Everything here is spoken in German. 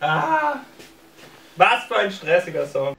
Ah, was für ein stressiger Song.